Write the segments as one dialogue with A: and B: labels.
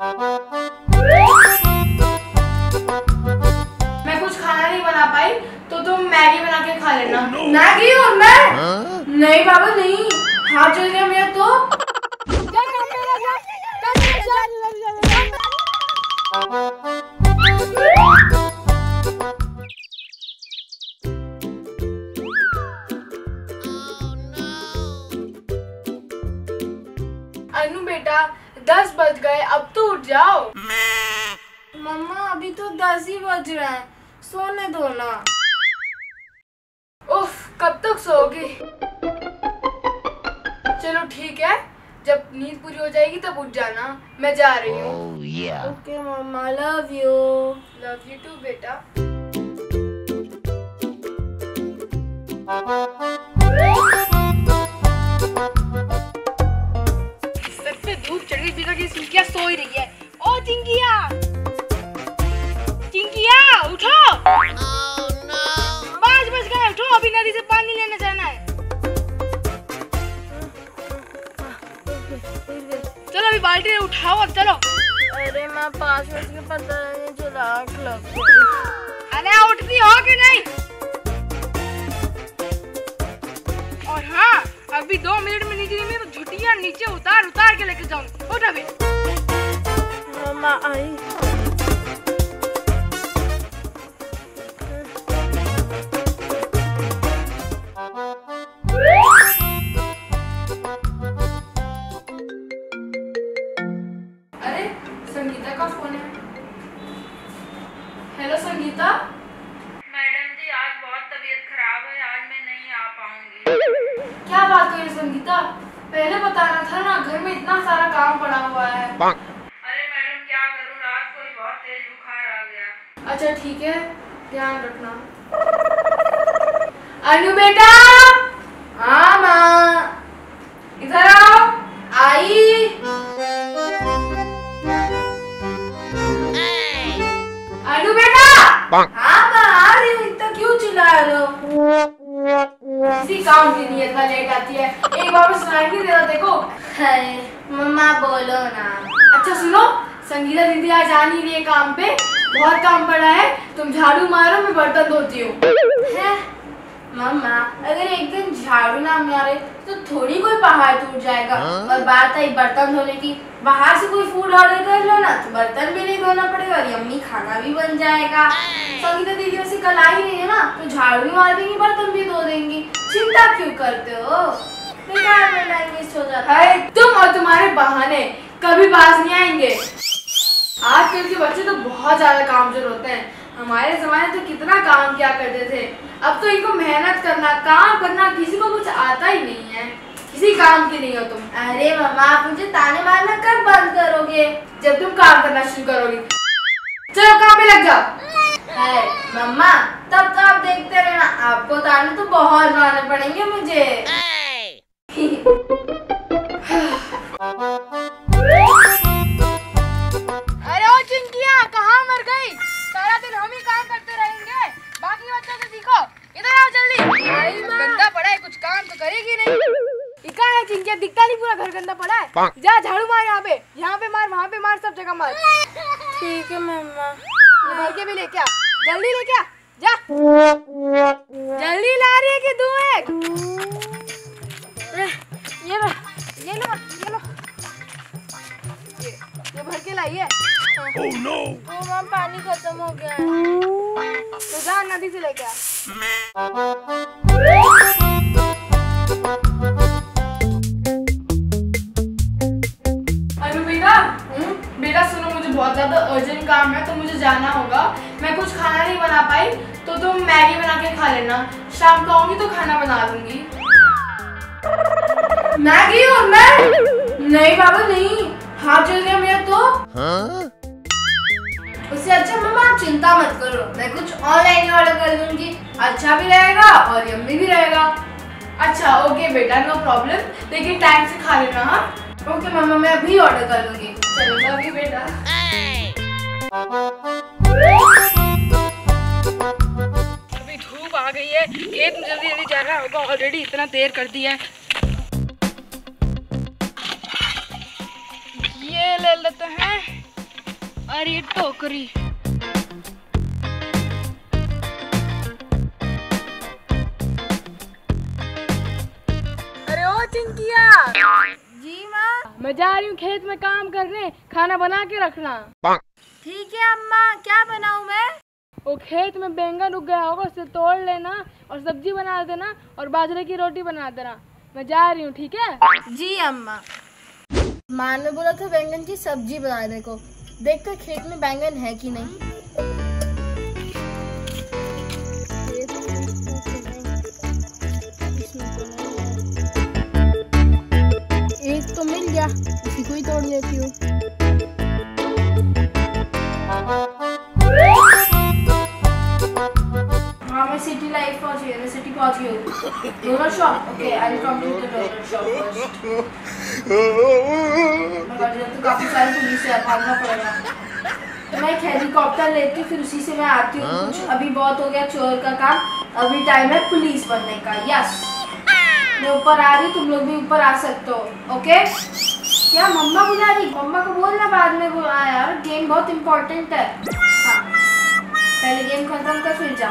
A: मैं कुछ खाना नहीं बना पाई तो तुम मैगी बना के खा लेना
B: मैगी और मैं नहीं बाबा नहीं हाथ जल गया मेरा तो
A: अनु बज
B: रहे हैं। सोने दो ना।
A: उफ कब तक सोओगी? चलो ठीक है जब नींद पूरी हो जाएगी तब उठ जाना मैं जा रही हूँ।
B: Okay mama love you
A: love you too बेटा। उठाओ और चलो
B: अरे मैं पाँच में के पता नहीं चला आठ लग
A: अरे उठती हो कि नहीं? और हाँ अभी दो मिनट में नीचे नहीं तो झुटिया नीचे उतार उतार के लेके जाऊँगी। उठ अभी।
B: मामा आई
A: क्या बात हुई संगीता? पहले बताना था ना घर में इतना सारा काम पड़ा हुआ है।
C: अरे मैडम क्या करूँ? रात को ही बहुत तेज बुखार आ गया।
A: अच्छा ठीक है। ध्यान रखना। अनु बेटा!
B: हाँ माँ।
A: इधर आओ।
B: आई।
A: अनु बेटा! किसी की नीयत का लेट आती है। एक बार में सुनाई नहीं देता देखो।
B: मम्मा बोलो ना।
A: अच्छा सुनो। संगीता दीदी आज आ नहीं रही है काम पे। बहुत काम पड़ा है। तुम झाड़ू मारो मैं बर्तन धोती हूँ।
B: मम्मा अगर एक दिन झाड़ू ना मारे तो थोड़ी कोई पहाड़ टूट जाएगा। और बात आई बर्तन धोने की। बाहर से कोई फ़ूड ऑर्डर कर लो ना तो बर्तन भी नहीं धोना पड़ेगा और यम्मी खाना भी बन जाएगा। संगीता दीदी वैसे कल आ ही नहीं है ना तो झाड़ू भी मार देंगी बर्तन भी धो देंगी। चिंता क्यों करते हो? बेकार में टाइम वेस्ट हो जाता
A: तुम और तुम्हारे बहाने कभी पास नहीं आएँगे। आजकल के बच्चे तो बहुत ज़्यादा कामचोर होते हैं। हमारे जमाने तो कितना काम किया करते थे। अब तो इनको मेहनत करना काम करना किसी को कुछ आता ही नहीं है। किसी काम की नहीं हो तुम।
B: अरे मामा आप मुझे ताने मारना कब बंद करोगे?
A: जब तुम काम करना शुरू करोगे। चलो काम में लग जाओ।
B: है। मम्मा तब तो आप देखते रहना। आपको ताने तो बहुत मारने पड़ेंगे मुझे।
A: अरे ओ चिंकिया कहाँ मर गई? सारा दिन हम ही काम करते रहेंगे। बाकी बच्चों से सीखो। इधर आओ जल्दी। गंदा पड़ा है कुछ काम तो करेगी नहीं। इका है चिंकिया दिखता नहीं पूरा घर गंदा पड़ा है। जा झाड़ू मार यहाँ पे। यहाँ पे मार वहाँ पे मार सब जगह मार।
B: ठीक है मम्मा।
A: ये भर के भी लेके आ जल्दी लेके आ जा। जल्दी ला रही है कि दो एक? ये लो ये लो ये लो। ये ये भर के लाई है।
D: Oh no.
B: वो माँ पानी खत्म हो गया है।
A: तो जा नदी से लेके आ। अनु बेटा बेटा सुनो मुझे बहुत ज़्यादा अर्जेंट काम है तो मुझे जाना होगा। कुछ खाना नहीं बना पाई तो तुम मैगी बना के खा लेना। शाम को आऊँगी तो खाना बना दूँगी।
B: मैगी और मैं? नहीं बाबा नहीं। हाथ जल गया मेरा तो।
D: Huh?
B: उससे अच्छा मम्मा आप चिंता मत करो। मैं कुछ ऑनलाइन ऑर्डर कर दूँगी। अच्छा भी रहेगा और यम्मी भी रहेगा।
A: अच्छा ओके बेटा नो प्रॉब्लम लेकिन टाइम से खा लेना हाँ?
B: ओके मम्मा मैं अभी ऑर्डर कर दूँगी
A: चलो यू बेटा। अभी धूप आ गई है। खेत में जल्दी जल्दी जाना होगा। ऑलरेडी इतना देर कर दिया है। ये ले लेते हैं। अरे टोकरी। अरे ओ चिंकिया।
B: जी माँ।
A: मैं जा रही हूँ खेत में काम करने। खाना बना के रखना।
B: ठीक है अम्मा। क्या बनाऊँ मैं?
A: वो खेत में बैंगन उग गया होगा उसे तोड़ लेना और सब्ज़ी बना देना और बाजरे की रोटी बना देना। मैं जा रही हूँ ठीक है?
B: जी अम्मा। माँ ने बोला था बैंगन की सब्ज़ी बनाने को। देखकर खेत में बैंगन है कि नहीं। हूँ shop okay I will come to the donor shop first मगर इधर तो काफ़ी सारे पुलिस है भागना पड़ेगा तो मैं एक हेलीकॉप्टर लेती फिर उसी से मैं आती हूँ। कुछ अभी बहुत हो गया चोर का काम। अभी टाइम है पुलिस बनने का यस मैं ऊपर आ रही तुम लोग भी ऊपर आ सकते हो ओके क्या मम्मा बुला रही? मम्मा को बोलना बाद में बुला यार गेम बहुत इंपॉर्टेंट है। हाँ पहले गेम खत्म कर फिर जा।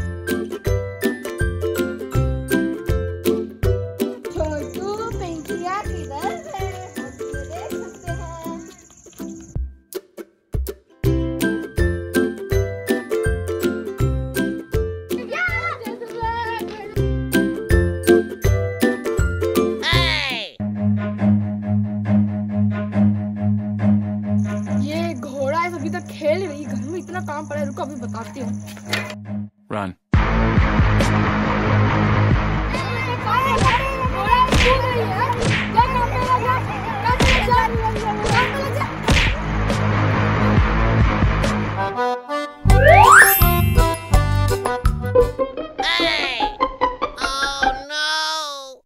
D: Run.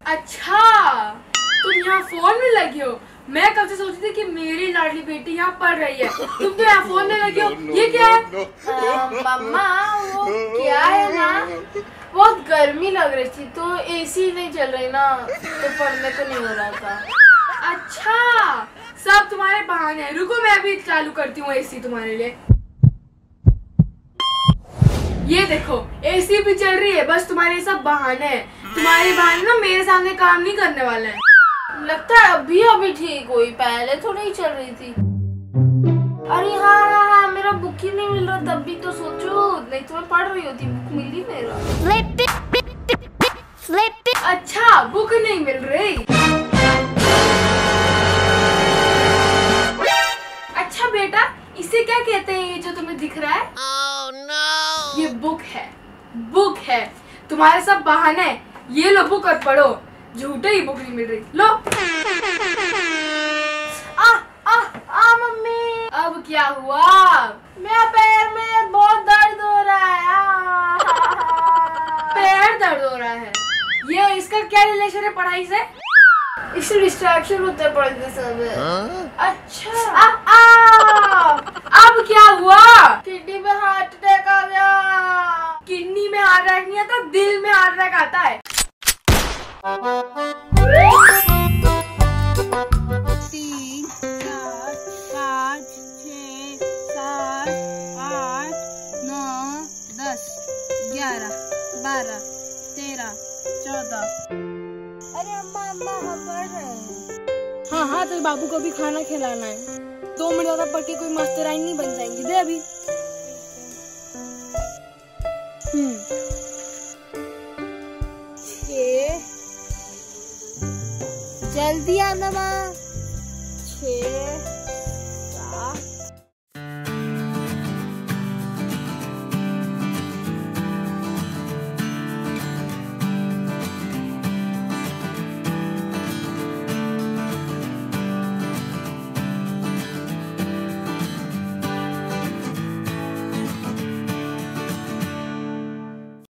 A: अच्छा तुम यहाँ फ़ोन में लगी हो? मैं कब से सोच रही थी कि मेरी लाडली बेटी यहाँ पढ़ रही है। तुम तो यहाँ फ़ोन में लगी हो। ये क्या है?
B: मम्मा वो क्या है ना? बहुत गर्मी लग रही थी तो एसी नहीं चल रही ना तो पढ़ने को नहीं हो रहा था।
A: अच्छा सब तुम्हारे बहाने हैं। रुको मैं अभी चालू करती हूँ एसी तुम्हारे लिए। ये देखो एसी भी चल रही है बस तुम्हारे सब बहाने हैं। तुम्हारे बहाने ना मेरे सामने काम नहीं करने वाले हैं।
B: लगता है अभी अभी ठीक हुई पहले तो नहीं चल रही थी। अरे हाँ हाँ हाँ मेरा बुक ही नहीं मिल रहा तब भी तो सोचो नहीं तो मैं पढ़ रही होती बुक मिल ही नहीं रहा।
A: अच्छा बुक नहीं मिल रही। अच्छा बेटा इसे क्या कहते हैं ये जो तुम्हें दिख रहा है? Oh, no. ये बुक है बुक है। तुम्हारे सब बहाने ये लो बुक और पढ़ो। झूठे ही बुक नहीं मिल रही। लो।
B: आ आ आ मम्मी।
A: अब क्या हुआ?
B: मेरा पैर में बहुत दर्द हो रहा है। आ।
A: पैर दर्द हो रहा है। ये इसका क्या रिलेशन है पढ़ाई से?
B: इससे डिस्ट्रैक्शन होता है पढ़ते समय
A: अच्छा।
B: आ आ।
A: अब क्या हुआ?
B: किडनी में हार्ट अटैक आ गया।
A: किडनी में हार्ट अटैक नहीं आता दिल में हार्ट अटैक आता है।
B: तीन चार पाँच छ सात आठ नौ दस ग्यारह बारह तेरह चौदह। अरे अम्मा अम्मा हम पढ़ रहे हैं।
A: हाँ हाँ तो बाबू को भी खाना खिलाना है। दो मिनट ज़्यादा पढ़ के कोई मास्टराइन नहीं बन जाएँगी। दे अभी। हम्म।
B: छः जल्दी आना माँ छः